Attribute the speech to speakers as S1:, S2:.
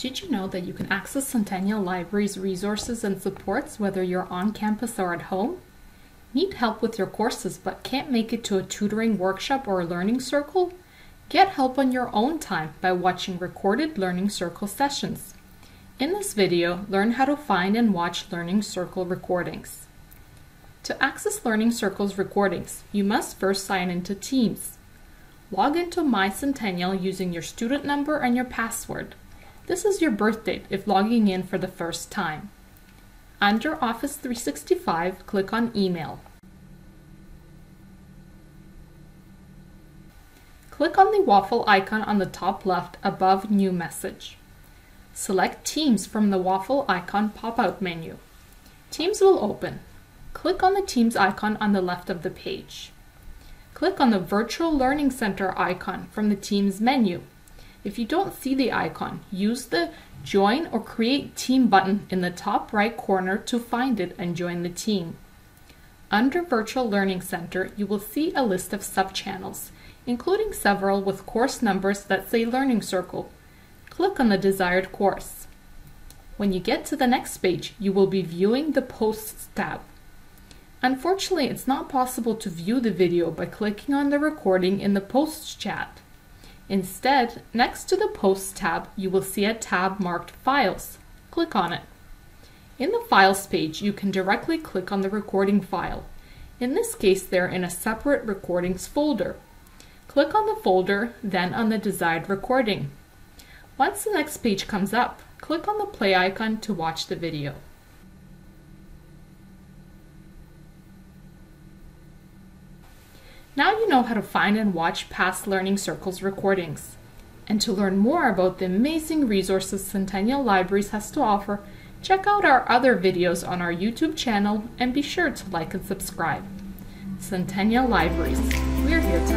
S1: Did you know that you can access Centennial Library's resources and supports whether you're on campus or at home? Need help with your courses but can't make it to a tutoring workshop or a learning circle? Get help on your own time by watching recorded Learning Circle sessions. In this video, learn how to find and watch Learning Circle recordings. To access Learning Circle's recordings, you must first sign into Teams. Log into MyCentennial using your student number and your password. This is your birth date if logging in for the first time. Under Office 365, click on Email. Click on the waffle icon on the top left above New Message. Select Teams from the waffle icon pop-out menu. Teams will open. Click on the Teams icon on the left of the page. Click on the Virtual Learning Center icon from the Teams menu. If you don't see the icon, use the Join or Create Team button in the top right corner to find it and join the team. Under Virtual Learning Center, you will see a list of subchannels, including several with course numbers that say Learning Circle. Click on the desired course. When you get to the next page, you will be viewing the Posts tab. Unfortunately, it's not possible to view the video by clicking on the recording in the Posts chat. Instead, next to the Posts tab, you will see a tab marked Files. Click on it. In the Files page, you can directly click on the recording file. In this case, they're in a separate Recordings folder. Click on the folder, then on the desired recording. Once the next page comes up, click on the play icon to watch the video. Now you know how to find and watch past Learning Circles recordings. And to learn more about the amazing resources Centennial Libraries has to offer, check out our other videos on our YouTube channel and be sure to like and subscribe. Centennial Libraries, we're here.